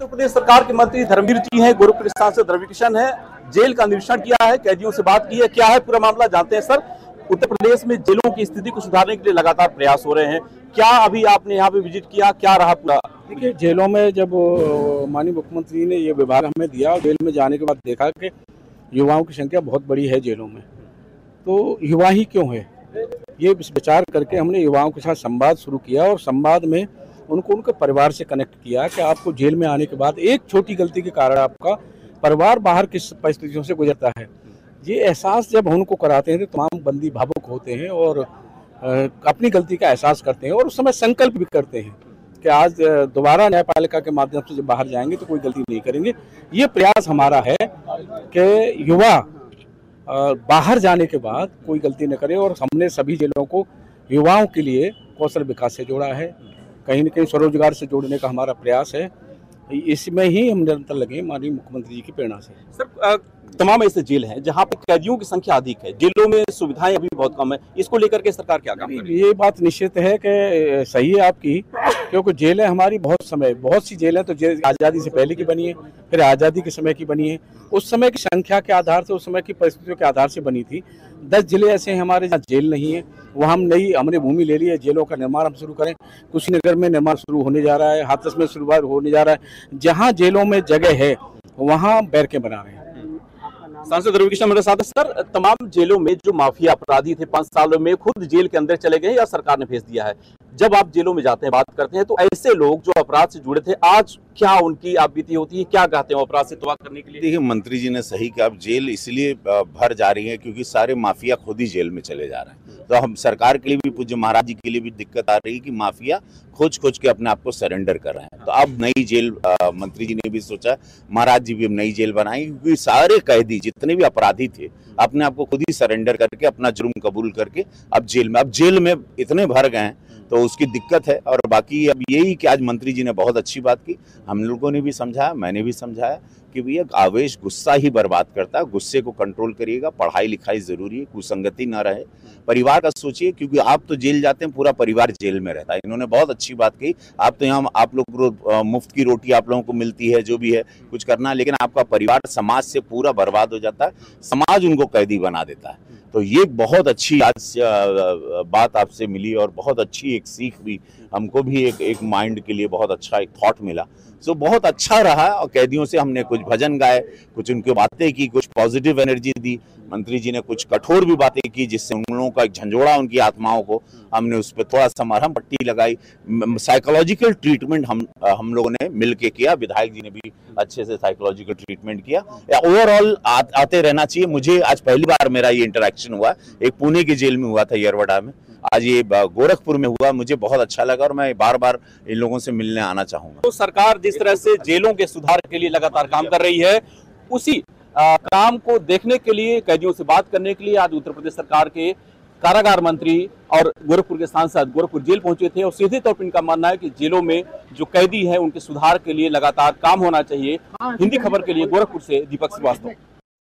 उत्तर प्रदेश सरकार के मंत्री धर्मवीर जी हैं, गोरखपुर सांसद रवि किशन है, जेल का निरीक्षण किया है, कैदियों से बात की है, क्या है पूरा मामला जानते हैं, सर? उत्तर प्रदेश में जेलों की स्थिति को सुधारने के लिए लगातार प्रयास हो रहे हैं। क्या अभी आपने यहाँ पे विज़िट किया, क्या रहा पूरा? देखिए, जेलों में जब माननीय मुख्यमंत्री ने ये विभाग हमें दिया, जेल में जाने के बाद देखा कि युवाओं की संख्या बहुत बड़ी है जेलों में। तो युवा ही क्यों है? ये विचार करके हमने युवाओं के साथ संवाद शुरू किया और संवाद में उनको उनके परिवार से कनेक्ट किया कि आपको जेल में आने के बाद एक छोटी गलती के कारण आपका परिवार बाहर किस परिस्थितियों से गुजरता है। ये एहसास जब उनको कराते हैं तो तमाम बंदी भावुक होते हैं और अपनी गलती का एहसास करते हैं और उस समय संकल्प भी करते हैं कि आज दोबारा न्यायपालिका के माध्यम से जब बाहर जाएँगे तो कोई गलती नहीं करेंगे। ये प्रयास हमारा है कि युवा बाहर जाने के बाद कोई गलती न करे और हमने सभी जिलों को युवाओं के लिए कौशल विकास से जोड़ा है। कहीं ना कहीं स्वरोजगार से जोड़ने का हमारा प्रयास है। इसमें ही हम निरंतर लगे माननीय मुख्यमंत्री जी की प्रेरणा से। सर तमाम ऐसे जेल हैं जहाँ पे कैदियों की संख्या अधिक है। जेलों में सुविधाएँ अभी बहुत कम है। इसको लेकर के सरकार क्या काम ये बात निश्चित है कि सही है आपकी, क्योंकि जेलें हमारी बहुत समय, बहुत सी जेलें तो जेल आज़ादी से पहले की बनी है, फिर आज़ादी के समय की बनी है। उस समय की संख्या के आधार से, उस समय की परिस्थितियों के आधार से बनी थी। दस ज़िले ऐसे हैं हमारे जहाँ जेल नहीं है। वहाँ हम नई, हमने भूमि ले ली है, जेलों का निर्माण हम शुरू करें। कुशीनगर में निर्माण शुरू होने जा रहा है, हाथरस में शुरुआत होने जा रहा है। जहाँ जेलों में जगह है, वहाँ बैरकें बना रहे है। सांसद रवि किशन मेरे साथ सर, तमाम जेलों में जो माफिया अपराधी थे, पाँच सालों में खुद जेल के अंदर चले गए या सरकार ने भेज दिया है? जब आप जेलों में जाते हैं बात करते हैं तो ऐसे लोग जो अपराध से जुड़े थे आज क्या उनकी आप बीती होती है? क्या कहते हैं अपराध से तबाह करने के लिए? देखिए मंत्री जी ने सही कहा अब जेल इसलिए भर जा रही है क्योंकि सारे माफिया खुद ही जेल में चले जा रहे हैं। तो हम सरकार के लिए भी पूज्य महाराज जी के लिए भी दिक्कत आ रही है कि माफिया खोज खोज के अपने आप को सरेंडर कर रहे हैं। तो अब नई जेल अ, मंत्री जी ने भी सोचा महाराज जी भी अब नई जेल बनाई क्योंकि सारे कैदी जितने भी अपराधी थे अपने आप को खुद ही सरेंडर करके अपना जुर्म कबूल करके अब जेल में अब जेल में इतने भर गए हैं तो उसकी दिक्कत है और बाकी अब यही कि आज मंत्री जी ने बहुत अच्छी बात की। हम लोगों ने भी समझाया मैंने भी समझाया कि भैया आवेश गुस्सा ही बर्बाद करता है, गुस्से को कंट्रोल करिएगा, पढ़ाई लिखाई ज़रूरी है, कुसंगति ना रहे। परिवार का सोचिए, क्योंकि आप तो जेल जाते हैं, पूरा परिवार जेल में रहता है। इन्होंने बहुत अच्छी बात कही आप तो यहाँ, आप लोग मुफ़्त की रोटी आप लोगों को मिलती है, जो भी है, कुछ करना, लेकिन आपका परिवार समाज से पूरा बर्बाद हो जाता है। समाज उनको कैदी बना देता है। तो ये बहुत अच्छी आज बात आपसे मिली और बहुत अच्छी एक सीख भी हमको भी एक एक माइंड के लिए बहुत अच्छा एक थॉट मिला। सो so, बहुत अच्छा रहा और कैदियों से हमने कुछ भजन गाए कुछ उनकी बातें की कुछ पॉजिटिव एनर्जी दी। मंत्री जी ने कुछ कठोर भी बातें की जिससे उन लोगों का एक झंझोड़ा उनकी आत्माओं को हमने उस पर थोड़ा सा मरहम पट्टी लगाई। साइकोलॉजिकल ट्रीटमेंट हम हम लोगों ने मिल किया विधायक जी ने भी अच्छे से साइकोलॉजिकल ट्रीटमेंट किया। ओवरऑल आते रहना चाहिए। मुझे आज पहली बार मेरा ये इंटरेक्शन हुआ। एक पुणे की जेल में हुआ था यरवड़ा में। आज ये गोरखपुर में हुआ। मुझे बहुत अच्छा लगा और मैं बार बार इन लोगों से मिलने आना चाहूँगा। तो सरकार जिस तरह से जेलों के सुधार के लिए लगातार काम कर रही है उसी आ, काम को देखने के लिए कैदियों से बात करने के लिए आज उत्तर प्रदेश सरकार के कारागार मंत्री और गोरखपुर के सांसद गोरखपुर जेल पहुँचे थे और सीधे तौर पर इनका मानना है कि जेलों में जो कैदी है उनके सुधार के लिए लगातार काम होना चाहिए। हिंदी खबर के लिए गोरखपुर से दीपक श्रीवास्तव।